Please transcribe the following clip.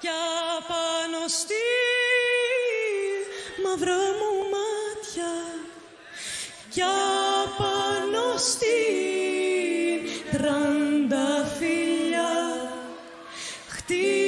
Κι απάνω στη μαύρα μου μάτια. Κι απάνω στη τρανταφύλια χτύπησε